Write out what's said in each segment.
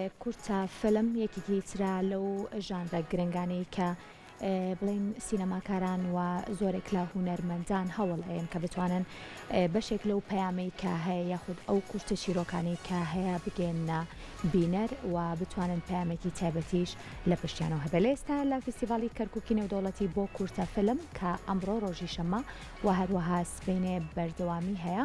کورتە فیلم یەکێکی ترە لەو ژانرە گرنگانەی کە بڵین سینەماکاران و زۆرێک لە هوەرمەندان هەوڵ ئەیەن کە بتوانن بەشێک لەو پەیامەی کە هەیە یاخود ئەو کورتە چیرۆکانی کە هەیە بگەێنە بینەر و بتوانن پامێکی تایبەتیش لە پشتیانەوە هەبێ لە ئێستا لە فیسیڤالی کەرککی نێودەوڵەتی بۆ کورتە فلم کە ئەمڕۆ ڕۆژی شەمە و هەروەها سبینێ بەردەوامی هەیە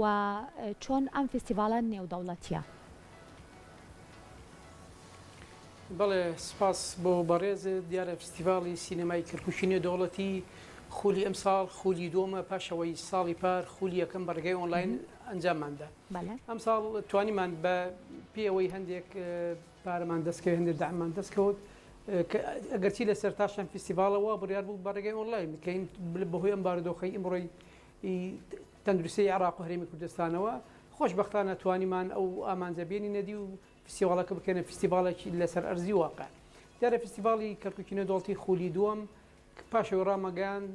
و چۆن ئەم فیستیڤاڵە نێودەوڵەتیە. بەڵێ سپاس بۆ بەڕێزت، دیارە فستیڤاڵی سینەمای کەرکوکی نێودەوڵەتی خولی ئەمساڵ خولی دووەمە پاش ئەوەی ساڵی پار خولی یەکەم بە ڕێگای ئۆنلاین ئەنجاممان دا ئەمساڵ توانیمان بە پێوەی هەندێک پارەمان دەستکەوێت هەندێک دامان دەستکەوت ئەگەرچی لە سەرتاشان فیستیڤالەوە بڕیار بوو بە ڕێگەی ئۆنلاین بکەین بەهۆی ئەم بارودۆخی ئمڕۆی تەندروستیی عێراق و هەرێمی کوردستانەوە، خۆشبەختانە توانیمان ئەو ئامانجە بێنینە دی و فیستیڤاڵەکە بکەینە فیستیڤاڵێکی لەسەر ئەرزی واقع. دیارە فیستیڤاڵی کەرکوکی نێودەوڵەتی خوولی دووەم ک پاش ئەوەی ڕامەگەیاند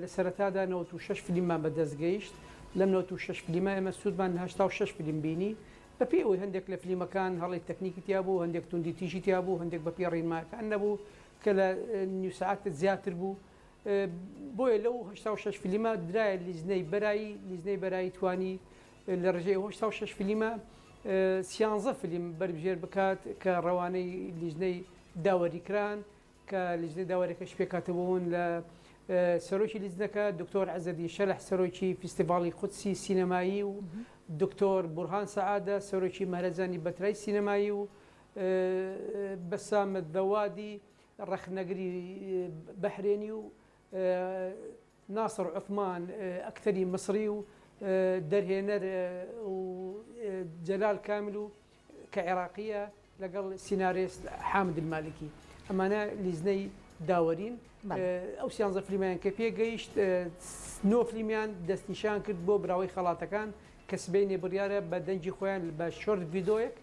لە سەرەتادا نەوەت و شەش فلیممان بە دەست گەیشت، لەم نەوەت و شەش فلیمە ئێمە سوودمان لە هەشتا و شەش فلیم بینی، بە پێی ئەوەی هەندێک لە فلیمەکان هەڵەی تەکنیکی تیا بوو، هەندێک تووندی تیژی تیا بوو، هەندێک بە پێی ڕینمایەکان نەبوو ک لە نیو سەعات زیاتر بوو. بۆیە لەو هەشتا و شەش فلیمە درایە لیجنەی بەرایی، لیجنەی بەرایی توانی لە رژێی ئەو هەشتا و شەش فلیمە سیانزە فلیم بەربژێر بکات کە رەوانەی لیجنەی داوەری کران کە لیجنەی داوەرێکەش پێکهاتەبوون لە سەرۆکی لیجنەکە دکتۆر عزەدین شەلح سەرۆکی فیستیڤاڵی قودسی سینەمایی و دکتۆر بورهان سەعادە سەرۆکی مەهرەجانی بەترای سینەمایی و بەسامە دەوادی ڕەخنەگری بەحرێنی و ناسڕ عوسمان ئەکتەری مصڕی و دەرهێنەر و جەلال کامل و کە عێراقییە لەگەڵ سینارێست حامد المالکی ئەمانە لیزنەی داوەرین ئەو سیانزە فلیمەیان کە پێگەیشت نۆ فلیمیان دەستنیشان کرد بۆ براوەی خەڵاتەکان کە سبەینێ بڕیارە بە دەنگی خۆیان بە شۆرت ڤیدۆیەک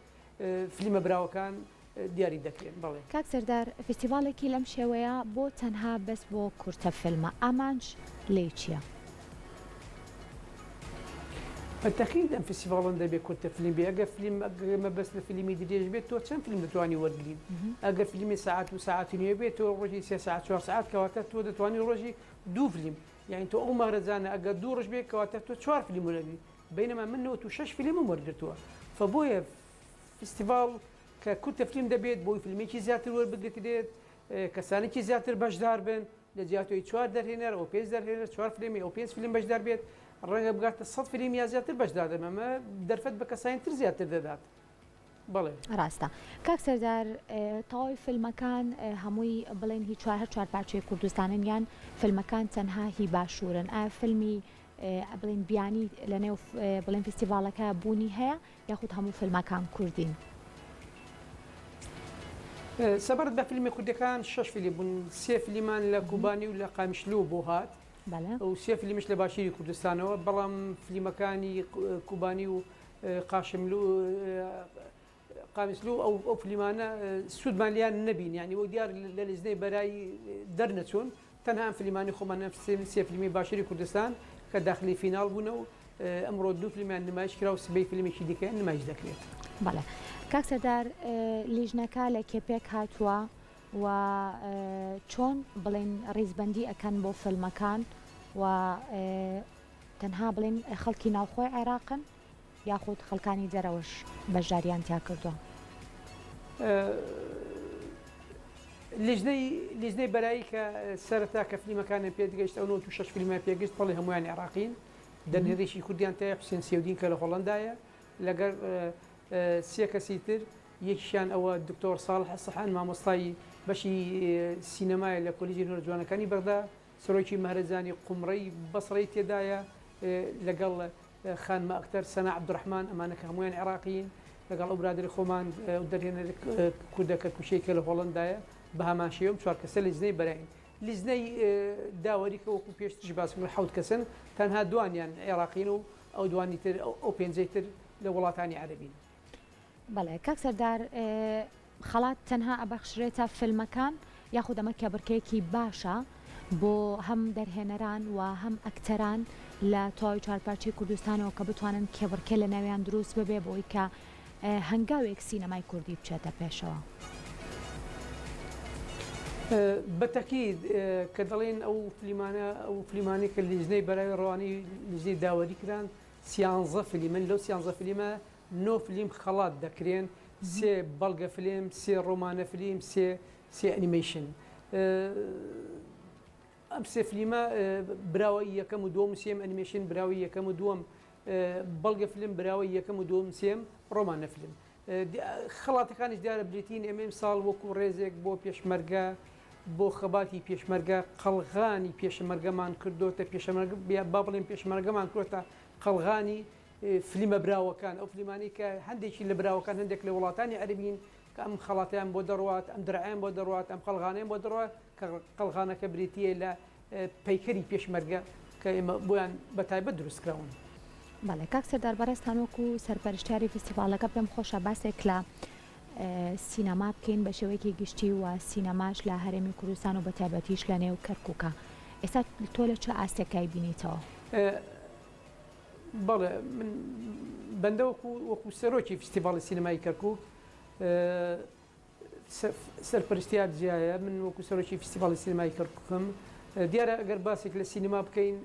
فلیمە براوەکان دیاری دەکرێن بەڵێ. کاک سەردار فیستیڤاڵێکی لەم شێوەیە بۆ تەنها بەس بۆ کورتە فیلمە ئامانج لێی چیە؟ بەتەخیر ئەم فیستیڤاڵە دەبێت کورتە فلیم بێ ئەگەر فلیم ئەگەر مەبەست لە فلیمی درێژ بێت تۆ چەند فلیم دەتوانی وەرگیت ئەگەر فلیمی ساعت و ساعتی نوێ بێت تۆ ڕۆژی سێ ساعت چوار ساعت کەواتە تۆ دەتوانی ڕۆژی دوو فلیم یعنی تۆ ئەو مەهرەجانە ئەگەر دوو ڕژ بێت کەواتە تۆ چوار فلیم وەرەگری بەینەما من نەوەت و شەش فلیمم وەرگرتووە فە بۆیە فستیڤاڵ کە کورتە فلیم دەبێت بۆی فلمێکی زیاتر وەربگرترێت کەسانێکی زیاتر بەشدار بن لە جیاتۆی چوار دەرهێنەر ئەو پێنج دەرهێنەر چوار فلمی ئەو پێنج فلم بەشدار بێت ڕەنگە بگاتە سەد فلیم یا زیاتر بەشدار دەبێت ئەمە دەرفەت بە کەسانی تر زیاتر دەدات. بەڵێ ڕاستە کاک سەردار تەواوی فیلمەکان هەمووی بڵێن هی چوار هەر چوار پارچەی کوردستانن یان فیلمەکان تەنها هی باشوورن ئایا فیلمی بڵین بیانی لە نێو بڵێن فستیڤالەکە بوونی هەیە یاخود هەموو فیلمەکان کوردین. سەبارەت بە فیلمی کوردەکان شش فیلی بوون سێ فلیمان لە کوبانی و لە قامیشلو بۆ هات و سێ فلیمش لە باشیری کوردستانەوە بەڵام فلیمەکانی کوبانی و قاشملوو قامیسلوو ئەو ئەو فلیمانە سوودمان لیان نەبین یانی وەک دیار لە لیزنەی بەرایی دەرنەچوون تەنها ئەم فلیمانی خۆمان ئەم سێ سێ فلیمی باشووری کوردستان کە داخلی فیناڵ بوون و ئەمڕۆ دوو فلیمیان نمایش کرا و سبەی فلیمێکی دیکەیان نمایش دەکرێت. بەڵێ کاک سەردار لیژنەکە لە کێ پێک هاتووە و چۆن بڵێین ڕیزبەندی ئەکەن بۆ فیلمەکان و تەنها بڵێین خەڵکی ناوخۆی عێراقن یاخود خەڵکانی دەرەوەش بەشداریان تیا کردووە؟ لیژنەی لیژنەی بەرایی کە سەرەتا کە فلیمەکانیان پێ دگەشت ئەو نەوەد و شەش فلیمیان پێ گشت بەڵی هەموویانی عێراقین دەرهێنەریشی کوردیان تایە حوسێن سێودین کە لە هۆڵەندایە لەگەر سێ کەسی تر یەکیشیان ئەوە دکتۆر ساڵح سەحەن مامۆستای بەشی سینەمایە لە کۆلیجی هونەرە جوانەکانی بەغدا سەرۆکی مەهرەجانی قومڕەی بەسڕەی تێدایە لەگەڵ خانمە ئەکتەر سەنا عەبدوڕەحمان ئەمانە کە هەموویان عێڕاقیین لەگەڵ ئەو برادەری خۆمان دەرهێنەر کوردە کە کوشەی کە لە هۆڵەندایە بەهەمان شێوەم چوار کەسە لیجنەی بەرین لیجنەی داوەری کە وەکو پێشتریش باسم کرد حەوت کەسن تەنها دوانیان عێڕاقین و ئەو دوانی تر ئەو پێنجەی تر لە وڵاتانی عەرەبین. بەڵێ کاک سەردار خەڵات تەنها ئەبەخشرێتە فیلمەکان یاخود ئەمە کێبڕکێیەکی باشە بۆ هەم دەرهێنەران و هەم ئەکتەران لە تەواوی چوار پارچەی کوردستانەوە کە بتوانن کێبڕکێ لە ناویان دروست ببێ بۆی کە هەنگاوێک سینەمای کوردی بچێتە پێشەوە؟ بە تەکید کە دەڵێین ئەو فلیمانە ئەو فلیمانەی کە لیژنەی بەراوی ڕەوانەی لیژنەی داوەری کران سیانزە فلیمن لەو سیانزە فلیمە نۆ فلیم خەڵات دەکرێن، سێ بەڵگە فلیم، سێ ڕۆمانە فلیم، سێ سێ ئەنیمەیشن. ئەم سێ فلیمە براوە یەکەم و دووەم سێم ئەنیمەیشن براوی یەکەم و دووەم بەڵگە فلیم براوە یەکەم و دووەم سێم ڕۆمانە فلیم. خەڵاتەکانیش دیارە بریتین ئێمە ئیمساڵ وەکو ڕێزێک بۆ پێشمەرگە بۆ خەباتی پێشمەرگە قەڵغانی پێشمەرگەمان کردوتە پێشمەرگ با بڵێن پێشمەرگەمان کرۆتە قەڵغانی فلیمە براوەکان، ئەو فلیمانەی کە هەندێکی لە براوەکان هەندێک لە وڵاتانی عەرەبین کە ئەم خەڵاتەیان بۆ دەڕوات، ئەم درعەیان بۆ دەڕوات، ئەم قەڵغانەیان بۆ دەڕوات کە قەڵغانەکە بریتییە لە پەیکەری پێشمەرگە کە ئێمە بۆیان بە تایبەت دروست کراون. بەڵێ کاک سەردار بەڕێزتان وەکو سەرپەرشتیاری فیستیڤاڵەکە پێم خۆشە باسێک لە سینەما بکەین بە شێوەیەکی گشتی و سینەماش لە هەرێمی کوردستان و بە تایبەتیش لە نێو کەرکووکە. ئێستا تۆ لە چ ئاستێک کای بینیتەوە؟ بەڵێ من بەندە وەکو وەکو سەرۆکی فیستیڤاڵی سینەمای کەرکوک سەرپەرشتیار جیایە من وەکو سەرۆکی فیستیڤاڵی سینەمای کەرکوکم دیارە ئەگەر باسێک لە سینەما بکەین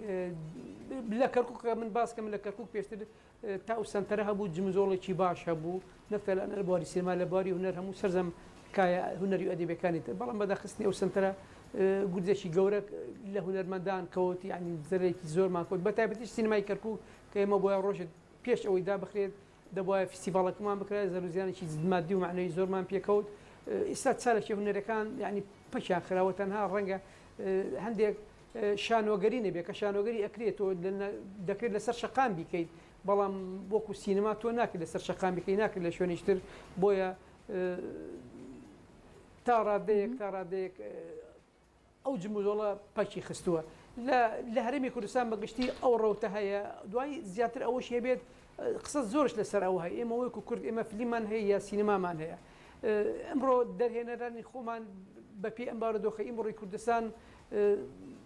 لە کەرکوکە من باسکەم لە کەرکک پێشتر تا و سنتەرە هەبوو جمزۆڵێکی باش هەبوو نە فێلانە لە بواری سینما لە بواری هونەر هەموو سەرجەم کایە هونەری و ئەدەبیەکانی تر بەڵام بەداخستنی ئەو سەنتەرە گوردێکی گەورە لە هونەرمەندان کەوت یعنی زەرێکی زۆرمان کەوت بە تایبەتیش سینمای کەرکوک کە ئێمە بۆیە ڕۆژێک پێش ئەوەی دابخرێت دەبواە فیستیڤاڵەکەمان بکرای زەروزیانێکی مادی و معنەوی زۆرمان پێکەوت ئیستا چالێکی هونەرەکان یعنی پەکیان خراوە تەنها ڕەنگە هەندێک شانۆگەری نەبێ کە شانۆگەری ئەکرێت تۆ دەکرێت لەسەر شەقام بیکەیت بەڵام وەکو سینەما تۆ ناکرێت لەسەر شەقام بیکەی ناکرێت لە شوێنیش تر بۆیە تا ڕادەیەک تا ڕادەیەک ئەو جموجۆڵە پەکی خستووە لە هەرمی کوردستان بەگشتی ئەو ڕەوتە هەیە دوای زیاتر ئەوەش هەبێت قسە زۆرش لەسەر ئەوە هەیە ئێمە وەکو کورد ئێمە فلیمان هەیە یا سینەمامان هەیە ئەمڕۆ دەرهێنەرانی خۆمان بەپی ئەم بارودۆخی ئیمڕی کوردستان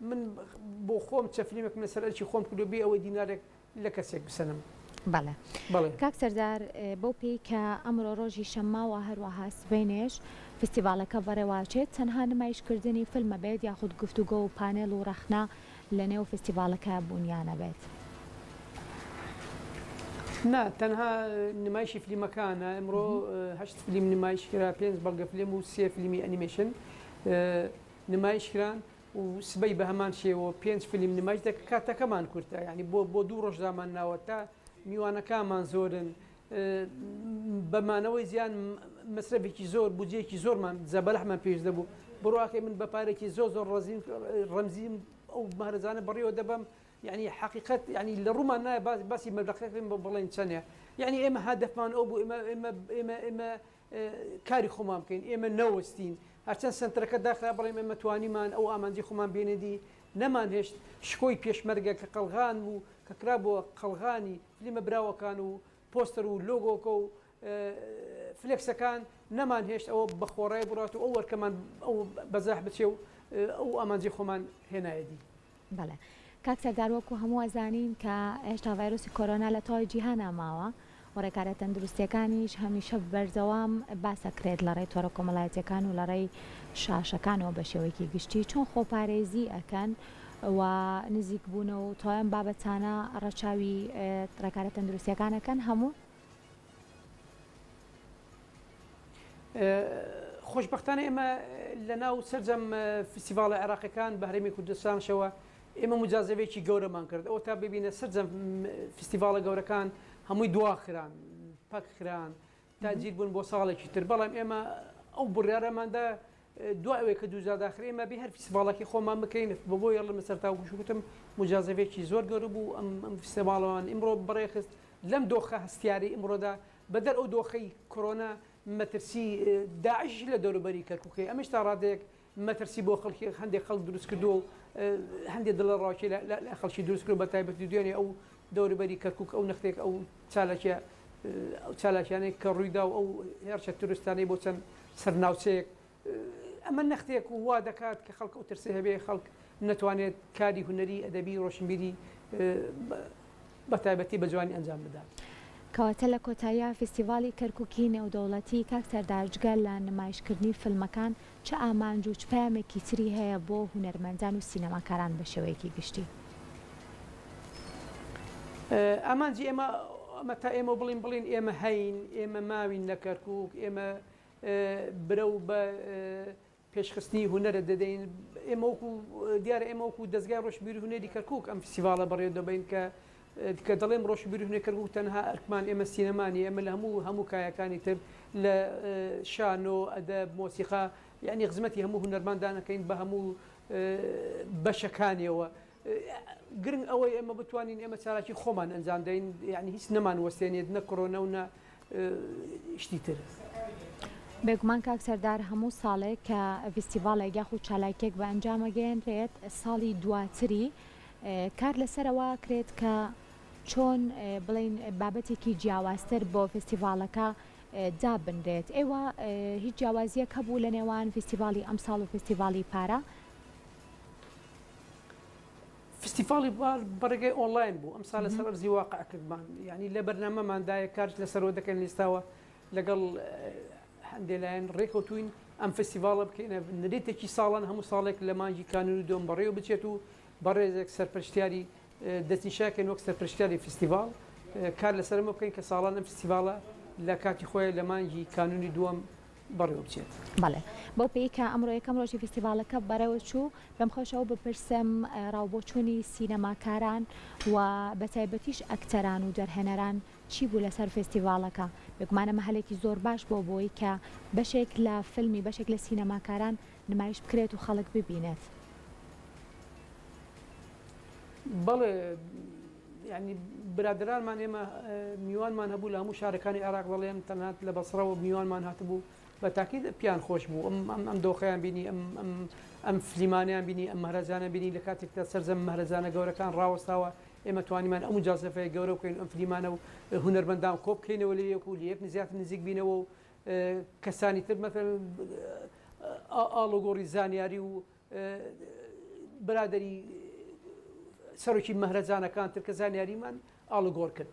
من بۆ خۆم چەفلیمەکم لەسەر ئەرکی خۆم کردووە بێ ئەوەی دینارێک لە کەسێک بسەنم. بەڵێ بەڵێ. کاک سەردار بەو پێی کە ئەمڕۆ ڕۆژی شەمماوە هەروەها سبەینێش فیستیڤاڵەکە بەڕێواچێت تەنها نمایش کردنی فلمە بێت یاخود گفتوگۆ و پانێڵ و ڕەخنە لە نێو فیستیڤاڵەکە بوونیانە بێت؟ نا تەنها نمایشی فلیمەکانە ئەمڕۆ هەشت فلیم نمایش کرا پێنج بەڵگە فلیم و سێ فلیمی ئەنیمەیشن نمایش کران. و سبەی بەهەمان شێوە پێنج فیلم نمایش دەکەین کاتەکەمان کورتە یانی بۆ بۆ دوو ڕۆژ دامان ناوە تا میوانەکانمان زۆرن بە مانەوەی زیان مەسرەفێکی زۆر بودجەیەکی زۆرمان زەبەلەحمان پێش دەبوو بڕواکەی من بە پارێکی زۆر زۆر ڕزیم ڕەمزیم ئەو مارەزانە بڕیەوە دەبم یعنی حقیقت ینی لە ڕوومان نایە باسی مەبلەخەکەین بۆ بڵێن چەنێ یعنی ئێمە هادەفمان ئەو بوو ئمە ئمە ئمە ئمە کاری خۆمان بکەین، ئێمە نەوەستین، هەرچەند سەنتەرەکە داخرا، بەڵێم ئێمە توانیمان ئەو ئامانجەی خۆمان بێنە دی، نەمانهێشت شکۆی پێشمەرگە کە قەڵغان بوو کە کرابووە قەڵغانی فلیمە براوەکان و پۆستەر و لۆگۆکە و فلێکسەکان، نەمانهێشت ئەوە بە خۆڕای بڕات و ئەو ئەرکەمان بە زاح بچێ و ئەو ئامانجەی خۆمان هێنایە دی. بەڵێ کاک سەردار وەکو هەموو ئەزانین کە هێشتا ڤایرۆسی کۆرۆنا لە تەواوی جیهانا ماوە و ڕێکارە تەندروستیەکانیش هەمیشە بەردەوام باسەکرێت لەڕێی تۆرە کۆمەڵایەتیەکان و لەڕێی شاشەکانەوە بەشێوەیەکی گشتی چۆن خۆپارێزی ئەکەن و نزیک بوونە و تۆ ئەم بابەتانە ڕەچاوی ڕێکارە تەندروستیەکان ئەکەن هەموو خۆشبەختانە ئێمە لەناو سەرجەم فستیڤاڵە عێراقیەکان بە هەرێمی کوردستانشەوە ئێمە مجازەوەیەکی گەورەمان کرد ئەو تا ببینە سەرجەم فستیڤاڵە گەورەکان هەمووی دواخران پەکخران تاجیر بوون بۆ ساڵێکی تر بەڵام ئێمە ئەو بڕارەماندا دوای ئەوەی کە دووزاداخری ئێمە بێ هەر فستیڤاڵەکی خۆمان بکەین بۆ بۆ یڵمە سەرتا و گوشکتم مجازەوێکی زۆر گەورە بوو ئەم فستێماڵەوان ئیمڕۆ بڕێخست لەم دۆخە هەستیاری ئیمڕۆدا بەدەر ئەو دۆخەی کۆرۆنا، مەترسی داعشیش لە دەوروبەری کەرکوکەی ئەمەش تا ڕادەیەک مەترسی بۆ خەڵکی هەندێک خەڵک دروست کردووە و هەندێک دڵەڕاوکێ لای خەڵکی دروست کردووە بەتایبەتی دوێنێ ئەو دەوروبەری کەرکوک ئەو نەختێک ئەو چالاکیە ئەو چالاکیانەی کە ڕوویدا و ئەو هێڕشە تروستانەی بۆ چەند سەر ناوچەیەک ئەمە نەختێک و وا دەکات کە خەڵک ئەو ترسەی هەبێ خەڵک نەتوانێت کاری هونەری، ئەدەبی، ڕۆشنبیری بە تایبەتی بە جوانی ئەنجام بدات. کەواتە لە کۆتاییا فیستیڤاڵی کەرکوکی نێودەوڵەتی، کاک سەردار جگە لە نمایشکردنی فیلمەکان چ ئامانج و چ پەیامێکی تری هەیە بۆ هونەرمەندان و سینەماکاران بە شێوەیەکی گشتی؟ ئامانجی ئێمە ئەمە تا ئێمە بڵێین بڵێن ئێمە هەین، ئێمە ماوین لە کەرکوک، ئێمە برەو بە پێشخستنی هونەرە دەدەین. ئێمە وەکو دیارە ئێمە وەکو دەزگای ڕۆشنبیری هونەری کەرکوک ئەم فیستیڤاڵە بەڕێوە دەبەین کە کە دەڵێم ڕۆشنبیری هونەری کەرکوک تەنها ئەرکمان ئێمە سینەما نیە، ئێمە لە هەموو هەموو کایەکانی تر لە شانۆ، ئەدەب، مۆسیقا یانی خزمەتی هەموو هونەرمەندان ئەکەین بە هەموو بەشەکانیەوە. گرنگ ئەوەی ئێمە بتوانین ئێمە چالاکی خۆمان ئەنجام دەین یعنی هیچ نەمان وەستێنێت نە کڕۆنە و نە شتی تر. بێگومان کاک سەردار هەموو ساڵێک کە ڤیستیڤاڵێک یاخود چالاکیەک بە ئەنجامە گەیەنرێت ساڵی دواتری کار لەسەرەوە کرێت کە چۆن بڵین بابەتێکی جیاوازتر بۆ فستیڤالەکە دابنرێت ئێوە هیچ جیاوازیەک هەبوو لە نێوان فستیڤالی ئەم ساڵ و فستیڤالی پارە فستیڤاڵی بار بە ڕێگەی ئۆنڵاین بوو ئەمسا لە سەرەرزی واقع کردمان ینی لە بەرنامەماندایە کارش لەسەرەوە دەکەن لیستاوە لەگەڵ هەندێلایەن ڕێکەوتوین ئەم فستیڤاڵە بکەینە نرێتێکی ساڵان هەموو ساڵێک لە مانگی کانون و دۆم بەڕێوە بچێت و بەڕێزێک سەرپەرشتیاری دەستنیشاکەن وەک سەرپەرشتیاری فستیڤاڵ کار لەسەرمە بکەین کە ساڵان ئەم فستیڤاڵە لە کاتی خۆی لە مانگی کانونی دووەم بەڕێوەبچێت. بەڵێ بەو پێی کە ئەمڕۆ یەکەم ڕۆژی فیستیڤاڵەکە بەڕێوەچوو، دەمخۆش ئەوە بپرسم ڕا و بۆچوونی سینەماکاران و بەتایبەتیش ئەکتەران و دەرهێنەران چی بوو لەسەر فیستیڤاڵەکە؟ بێگومان ئەمە هەلێکی زۆر باش بووە بۆی کە بەشێک لە فیلمی بەشێک لە سینەماکاران نمایش بکرێت و خەڵک ببینێت. بەڵێ یانی برادەرانمان ئێمە میوانمان هەبوو لە هەموو شارەکانی عێراق بەڵێم تەنانەت لە بەسڕەوە میوانمان هاتبوو بە تاکید پیان خۆش بوو ئەم ئەم ئەم دۆخەیان بینی ئەم ئەم ئەم فلیمانەیان بینی ئەم مەهرەجانە بینی لە کاتێکدا سەرجەم مەهرەجانە گەورەکان ڕاوەستاوە ئێمە توانیمان ئەم جازفەیە گەورە بکەین ئەم فلیمانە و هونەرمەندان کۆ بکەینەوە لە یەک و لە یەک زیاتر نزیک بینەوە و کەسانی تر مەثەن ئاڵوگۆڕی زانیاری و برادەری سەرۆکی مەهرەجانەکان تر کە زانیاریمان ئاڵوگۆڕ کرد.